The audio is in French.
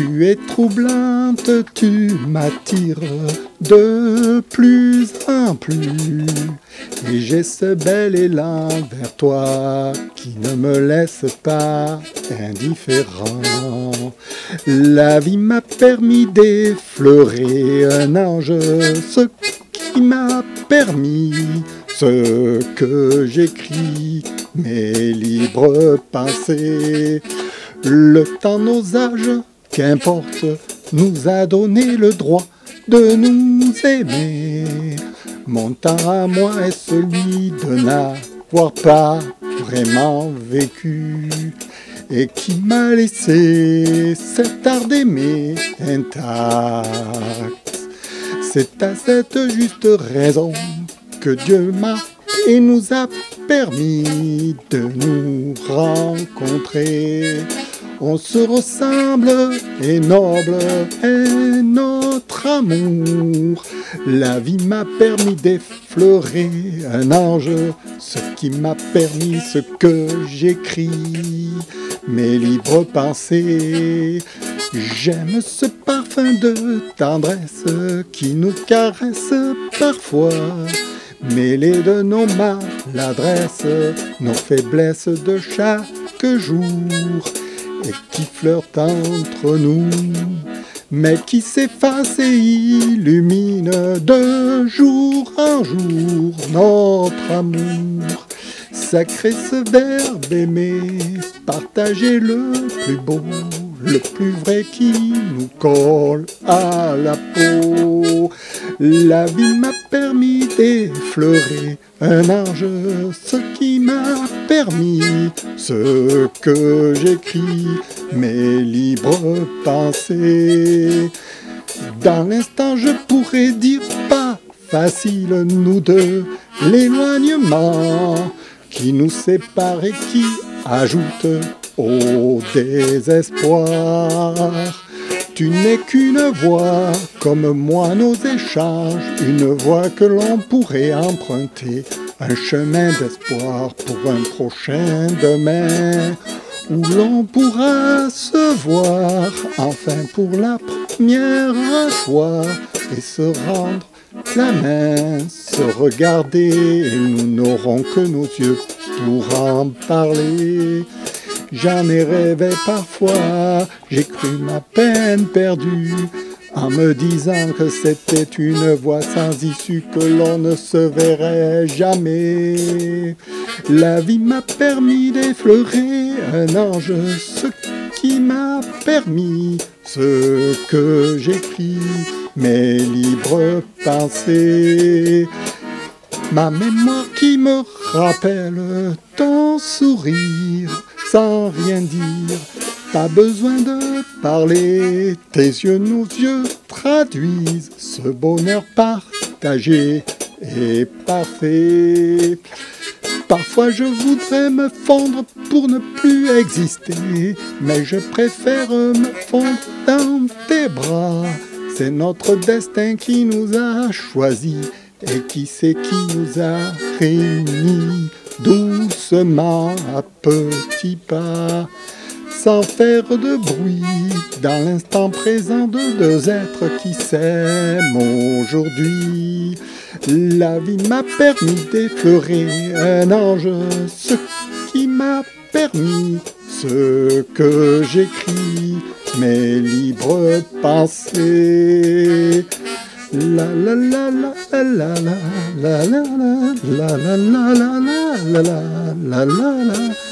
Tu es troublante, tu m'attires de plus en plus. Et j'ai ce bel élan vers toi qui ne me laisse pas indifférent. La vie m'a permis d'effleurer un ange, ce qui m'a permis ce que j'écris, mes libres pensées. Le temps, nos âges, qu'importe, nous a donné le droit de nous aimer. Mon temps à moi est celui de n'avoir pas vraiment vécu et qui m'a laissé cet art d'aimer intact. C'est à cette juste raison que Dieu m'a et nous a permis de nous rencontrer. On se ressemble et noble est notre amour. La vie m'a permis d'effleurer un ange, ce qui m'a permis ce que j'écris, mes libres pensées. J'aime ce parfum de tendresse qui nous caresse parfois mêlés de nos maladresses, nos faiblesses de chaque jour, et qui flirtent entre nous, mais qui s'effacent et illuminent de jour en jour notre amour. Sacré ce verbe aimer, partager le plus beau, le plus vrai qui nous colle à la peau. La vie m'a permis d'effleurer un ange, ce qui permis ce que j'écris, mes libres pensées. Dans l'instant, je pourrais dire pas facile, nous deux, l'éloignement qui nous sépare et qui ajoute au désespoir. Tu n'es qu'une voix, comme moi nos échanges, une voix que l'on pourrait emprunter, un chemin d'espoir pour un prochain demain, où l'on pourra se voir, enfin pour la première fois, et se rendre la main, se regarder, et nous n'aurons que nos yeux pour en parler. J'en ai rêvé parfois, j'ai cru ma peine perdue, en me disant que c'était une voie sans issue, que l'on ne se verrait jamais. La vie m'a permis d'effleurer un ange, ce qui m'a permis ce que j'écris, mes libres pensées. Ma mémoire qui me rappelle ton sourire sans rien dire. Pas besoin de parler, tes yeux, nos yeux traduisent ce bonheur partagé et parfait. Parfois je voudrais me fondre pour ne plus exister, mais je préfère me fondre dans tes bras. C'est notre destin qui nous a choisis et qui c'est qui nous a réunis doucement à petits pas, sans faire de bruit, dans l'instant présent de deux êtres qui s'aiment aujourd'hui. La vie m'a permis d'effleurer un ange, ce qui m'a permis ce que j'écris, mes libres pensées. La la la la la la la la la la la la la la la la